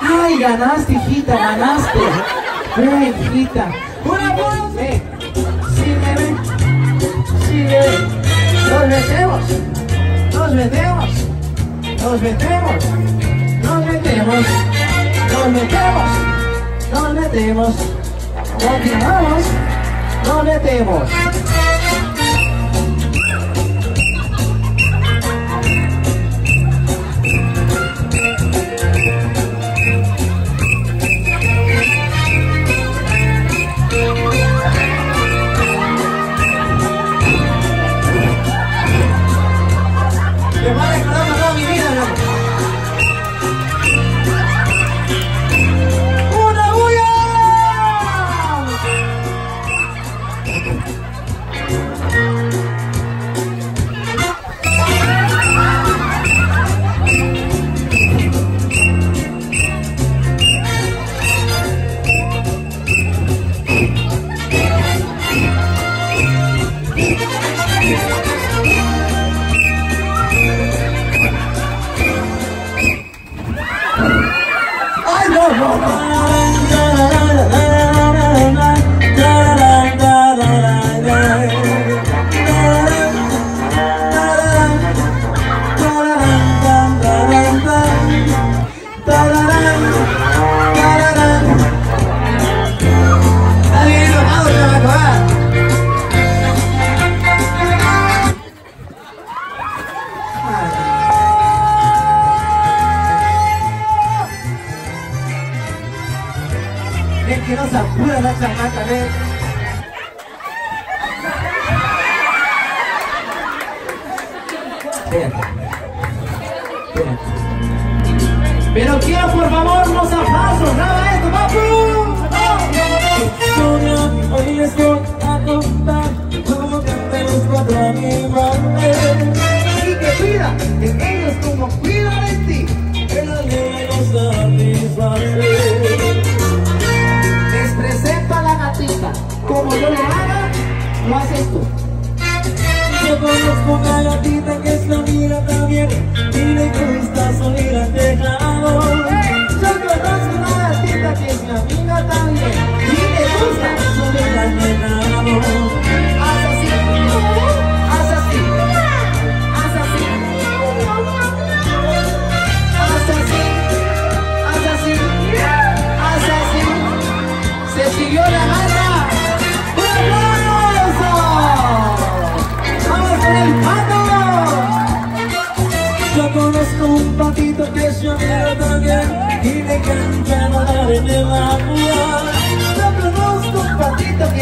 Ay, ganaste, hijita, ganaste. Ay, hijita. Un aplauso. Eh. Sí, bebé. Sí, bebé. Nos metemos. Nos metemos. Nos metemos. Nos metemos. Nos metemos. Nos metemos. Nos metemos. Nos metemos. Nos metemos. la chamaca, ¿eh? Espérate. Espérate. Pero quiero, por favor, los aplausos. Graba esto, papu. Hoy a contar cómo cantan los cuatro animales que cuida de ellos como cuida de ti yo la haga, no haces tú. Yo conozco una que es la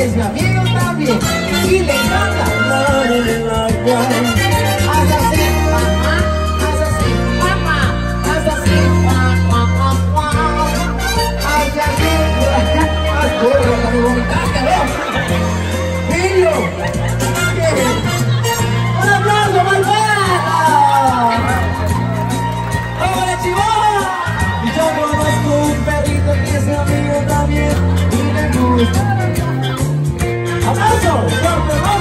ella bien o está bien. Y. Aplauso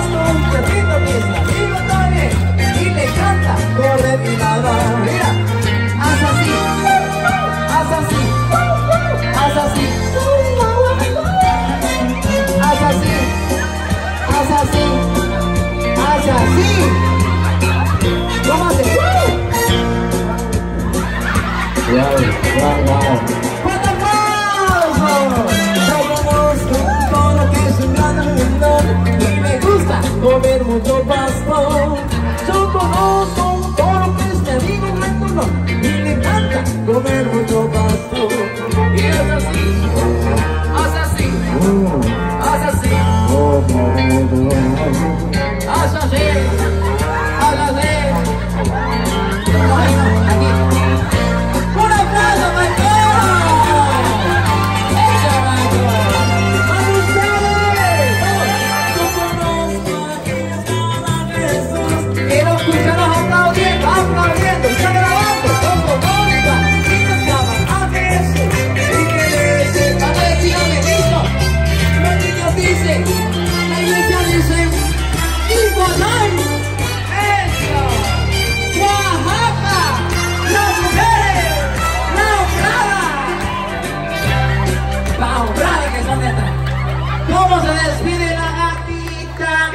cómo se despide la gatita.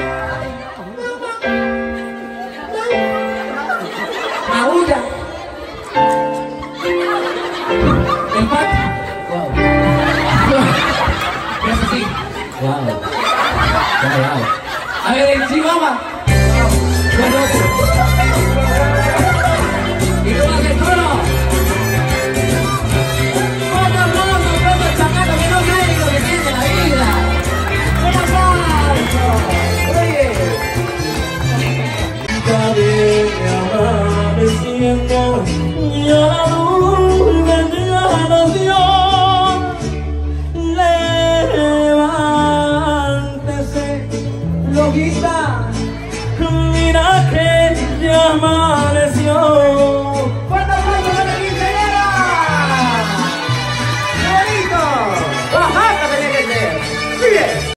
Aúlla. Empate. Wow. Es así. Wow. Wow. A ver, Chihuahua. y a la luz bendiga la nación. Levántese, loquita, mira que ya amaneció.